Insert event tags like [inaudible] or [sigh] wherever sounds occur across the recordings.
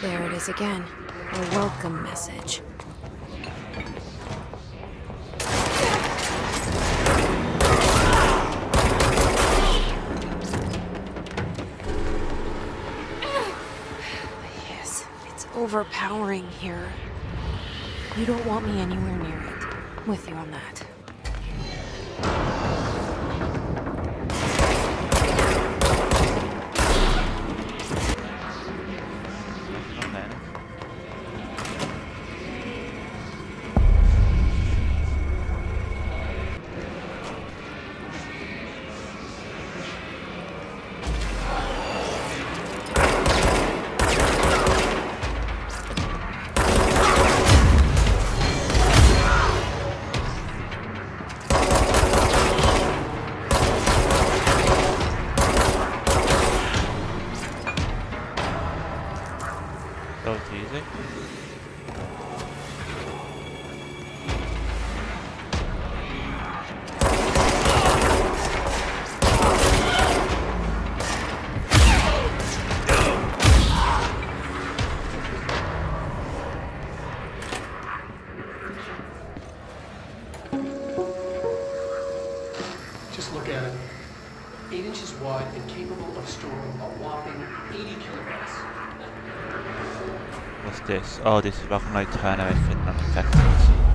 There it is again. A welcome message. [sighs] Yes, it's overpowering here. You don't want me anywhere near it. With you on that. 8 inches wide and capable of storing a whopping 80 kilograms. What's this? Oh, this is where I can like turn everything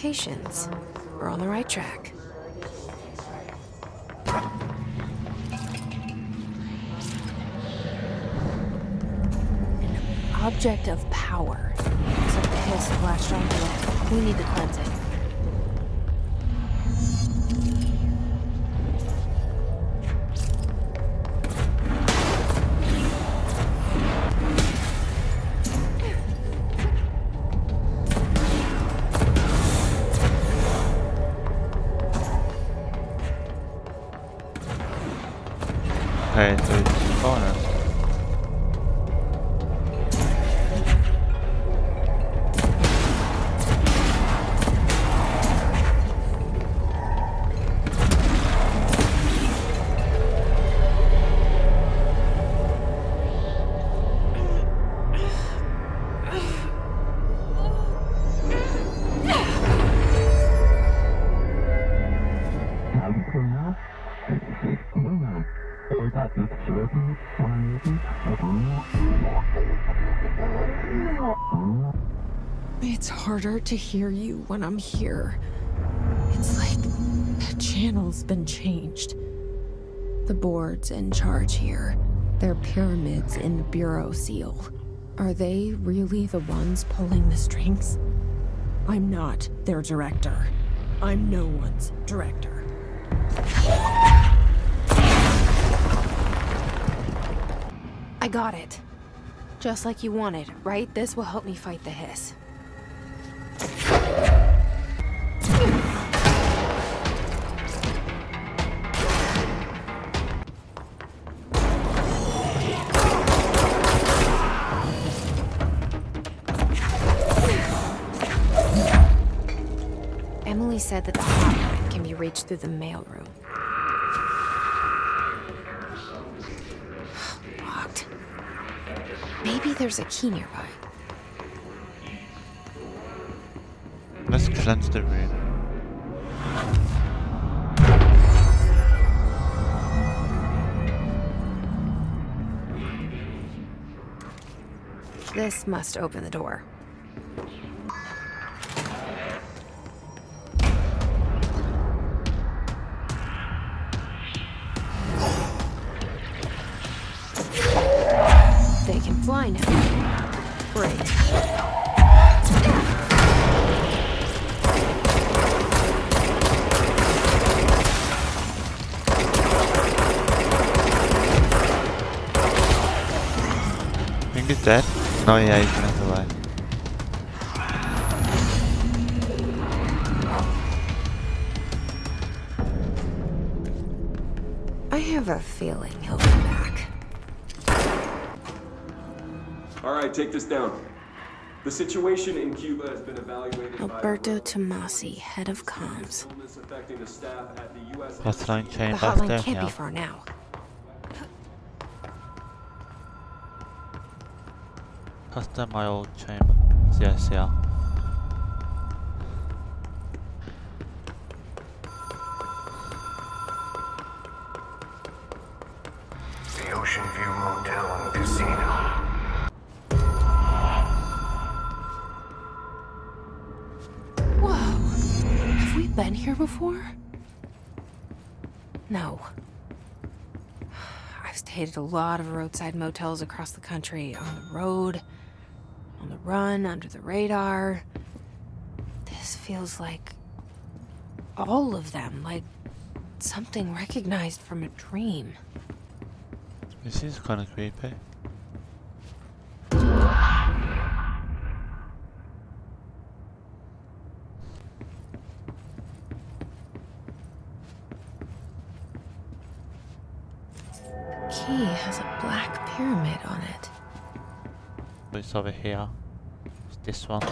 Communications. We're on the right track. An object of power. Looks like the hiss latched onto it. We need to cleanse it. Okay, so it's bonus. It's harder to hear you when I'm here. It's like the channel's been changed. The board's in charge here. They're pyramids in the Bureau seal. Are they really the ones pulling the strings? I'm not their director. I'm no one's director. I got it. Just like you wanted, right? This will help me fight the hiss. Emily said that the hotline can be reached through the mailroom. [sighs] Locked. Maybe there's a key nearby. Let's cleanse the room. This must open the door. dead? Oh yeah, he's not alive. I have a feeling he'll come back. All right, take this down. The situation in Cuba has been evaluated Alberto by... Tommasi, head of comms. The Hotline chain the hotline can't be far now. Custom my old chamber. CSR. The Ocean View Motel and Casino. Whoa. Have we been here before? No. I've stayed at a lot of roadside motels across the country, on the road, on the run, under the radar. This feels like all of them, like something recognized from a dream. This is kind of creepy. The key has a black pyramid on it. It's over here. It's this one.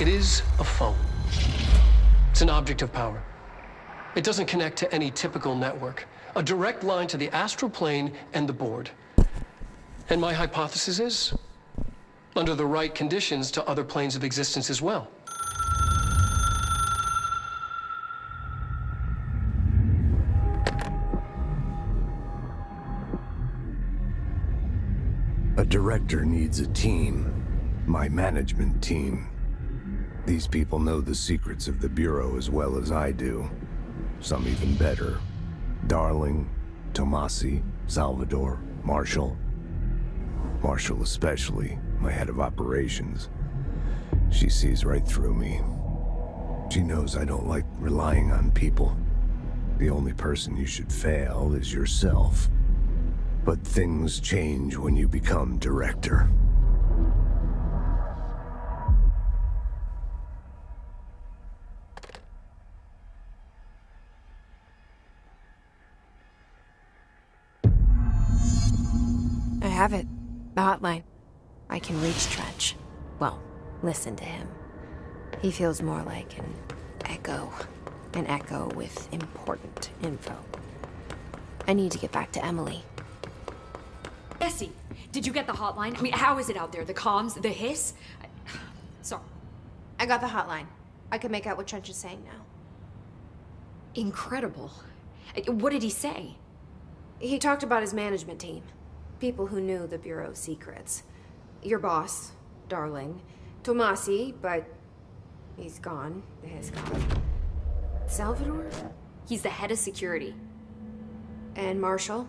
It is a phone. It's an object of power. It doesn't connect to any typical network. A direct line to the astral plane and the board. And my hypothesis is, under the right conditions, to other planes of existence as well. Director needs a team. My management team. These people know the secrets of the Bureau as well as I do. Some even better. Darling, Tommasi, Salvador, Marshall. Marshall especially, my head of operations. She sees right through me. She knows I don't like relying on people. The only person you should fail is yourself. But things change when you become director. I have it. The hotline. I can reach Trench. Well, listen to him. He feels more like an echo. An echo with important info. I need to get back to Emily. Did you get the hotline? I mean, how is it out there? The comms, the hiss? I- [sighs] Sorry. I got the hotline. I can make out what Trench is saying now. Incredible. What did he say? He talked about his management team. People who knew the Bureau's secrets. Your boss, Darling. Tommasi, but he's gone. His gone. Salvador? He's the head of security. And Marshall?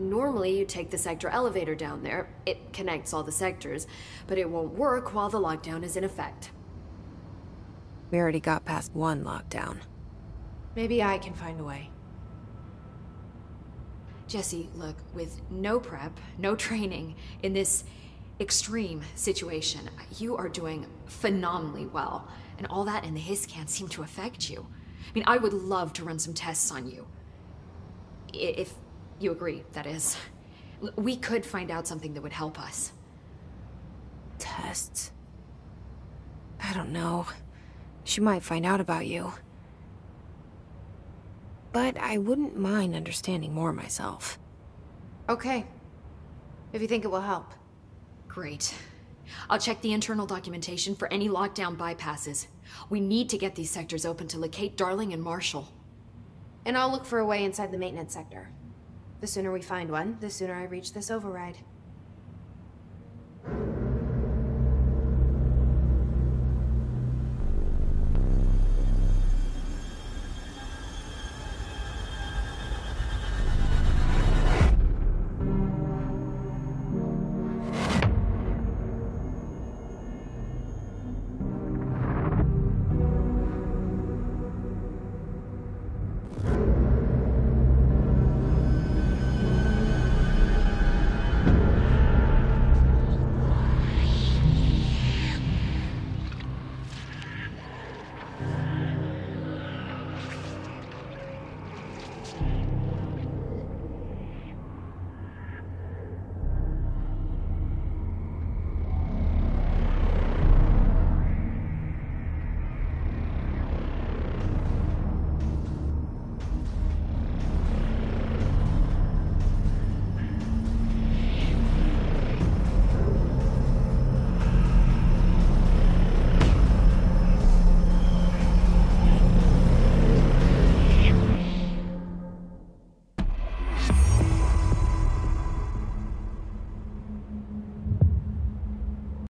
Normally, you take the sector elevator down there. It connects all the sectors, but it won't work while the lockdown is in effect. We already got past one lockdown. Maybe I can find a way. Jesse, look, with no prep, no training in this extreme situation, you are doing phenomenally well. And all that and the hiss can't seem to affect you. I mean, I would love to run some tests on you. If you agree, that is. L- We could find out something that would help us. Tests. I don't know. She might find out about you. But I wouldn't mind understanding more myself. Okay. If you think it will help. Great. I'll check the internal documentation for any lockdown bypasses. We need to get these sectors open to locate Darling and Marshall. And I'll look for a way inside the maintenance sector. The sooner we find one, the sooner I reach this override.